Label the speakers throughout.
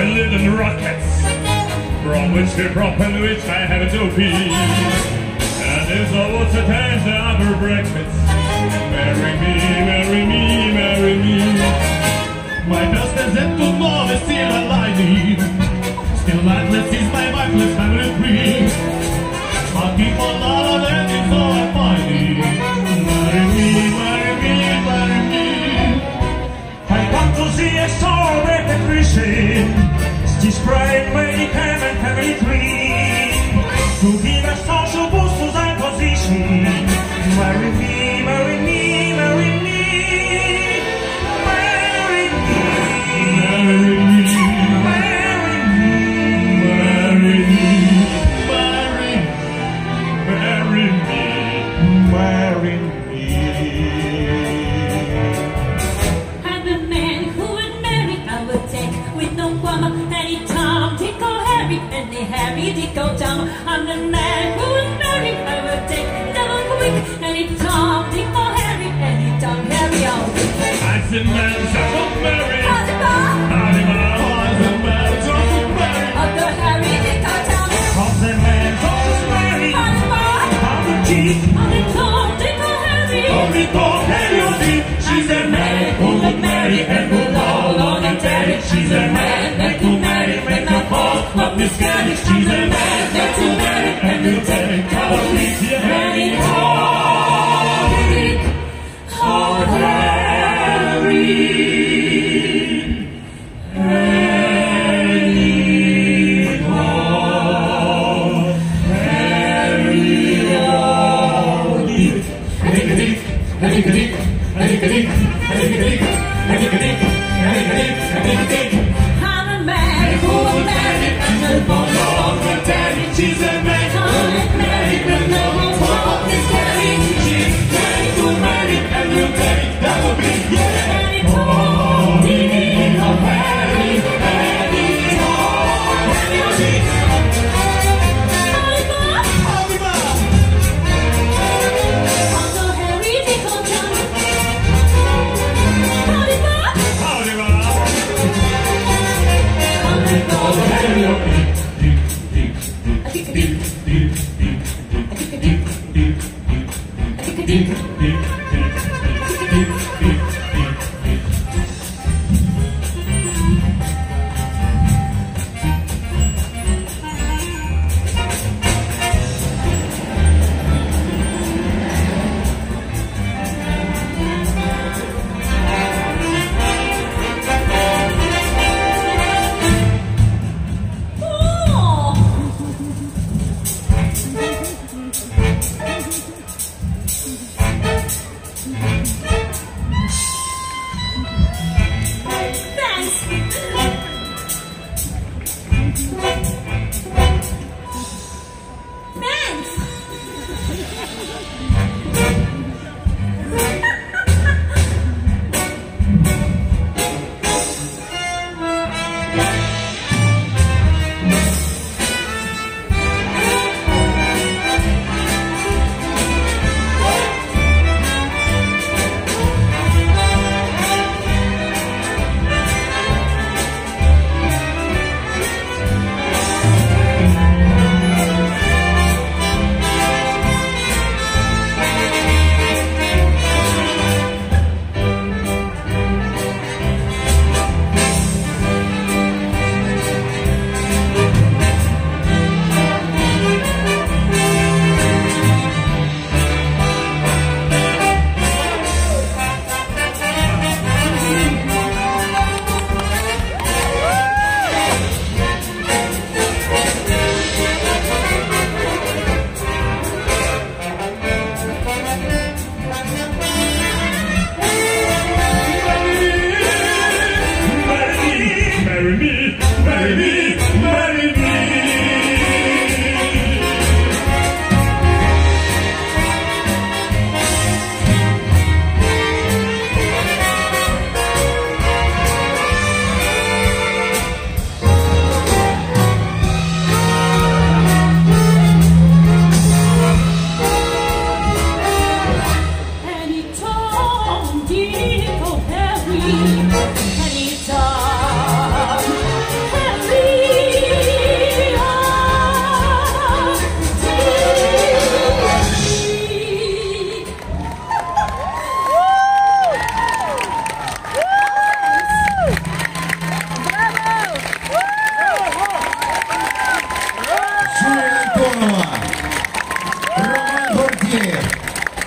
Speaker 1: and live in living rockets. From which we're and which I have to peace. And there's always a time to have breakfast Marry me, marry me, marry me. My best is empty. go down.
Speaker 2: I'm the man who will marry, I will take double quick, any Tom, Dick or Harry, any Tom, Harry, oh.
Speaker 1: I said, man, I will marry.
Speaker 2: On the
Speaker 1: top, the She's a man who will marry and
Speaker 2: would call on
Speaker 1: and tell it. She's a man.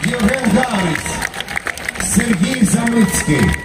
Speaker 3: Євген Гавець, Сергій Замицький.